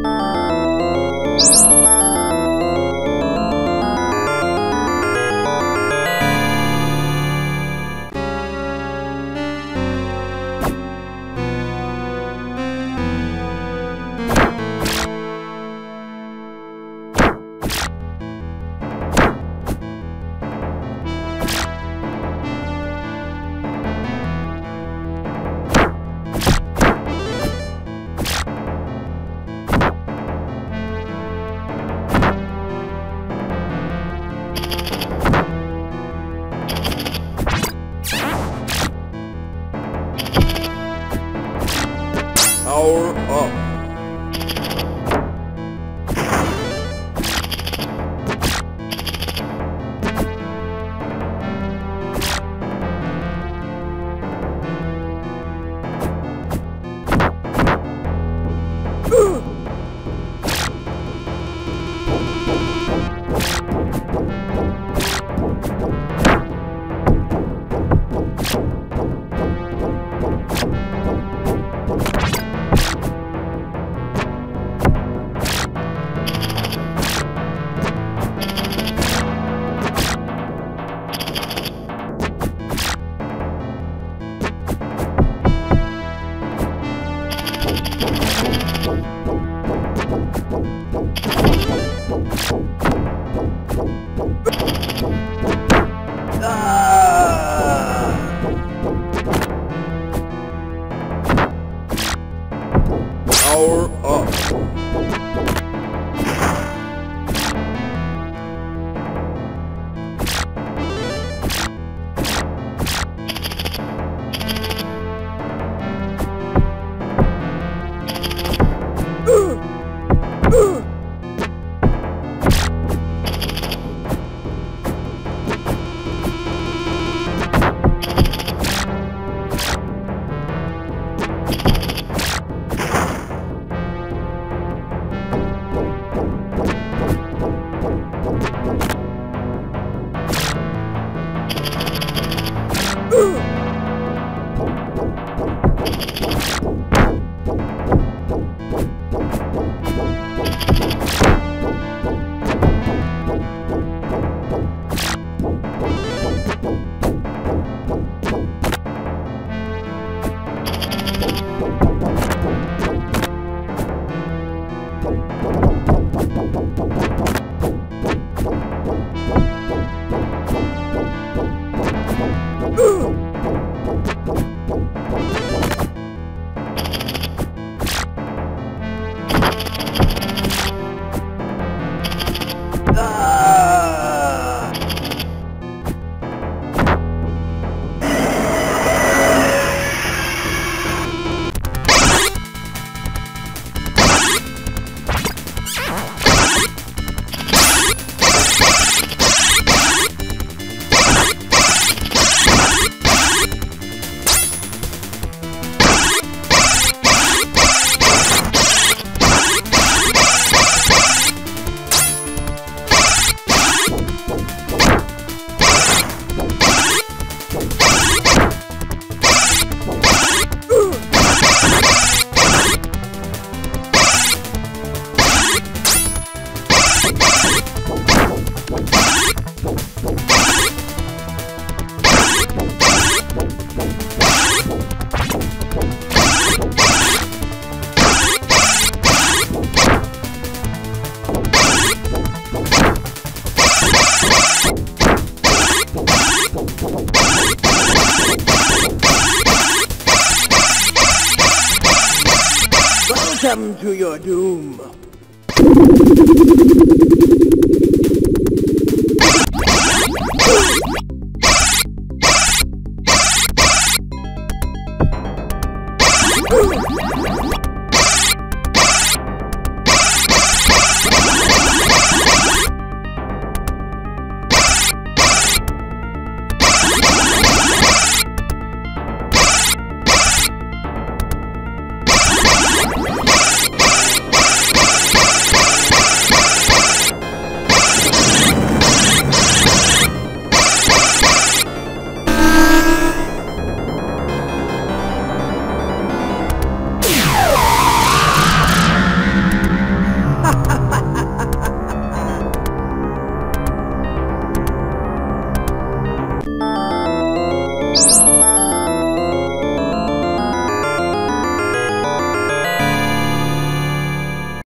Thank. Power up. Power Come to your doom.